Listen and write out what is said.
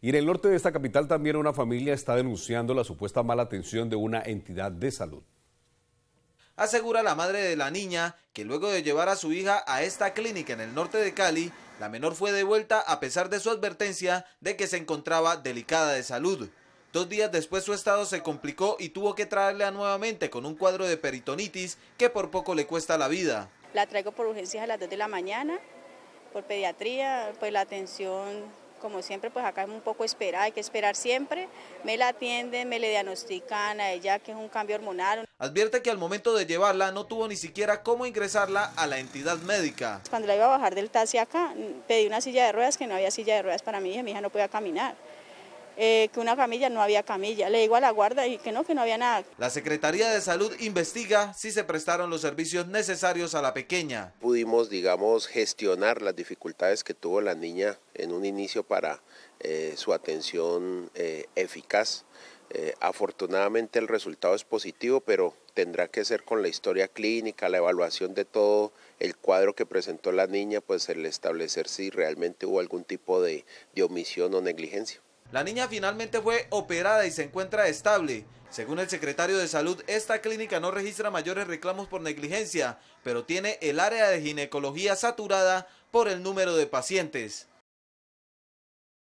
Y en el norte de esta capital también una familia está denunciando la supuesta mala atención de una entidad de salud. Asegura la madre de la niña que luego de llevar a su hija a esta clínica en el norte de Cali, la menor fue devuelta a pesar de su advertencia de que se encontraba delicada de salud. Dos días después su estado se complicó y tuvo que traerla nuevamente con un cuadro de peritonitis que por poco le cuesta la vida. La traigo por urgencias a las 2 de la mañana, por pediatría, pues la atención como siempre, pues acá es un poco esperar, hay que esperar siempre. Me la atienden, me le diagnostican a ella que es un cambio hormonal. Advierte que al momento de llevarla no tuvo ni siquiera cómo ingresarla a la entidad médica. Cuando la iba a bajar del taxi acá, pedí una silla de ruedas, que no había silla de ruedas para mi hija, mi hija no podía caminar. Eh, que una camilla no había camilla. Le digo a la guarda y que no, que no había nada. La Secretaría de Salud investiga si se prestaron los servicios necesarios a la pequeña. Pudimos, digamos, gestionar las dificultades que tuvo la niña en un inicio para eh, su atención eh, eficaz. afortunadamente el resultado es positivo, pero tendrá que ser con la historia clínica, la evaluación de todo el cuadro que presentó la niña, pues el establecer si realmente hubo algún tipo de omisión o negligencia. La niña finalmente fue operada y se encuentra estable. Según el secretario de Salud, esta clínica no registra mayores reclamos por negligencia, pero tiene el área de ginecología saturada por el número de pacientes.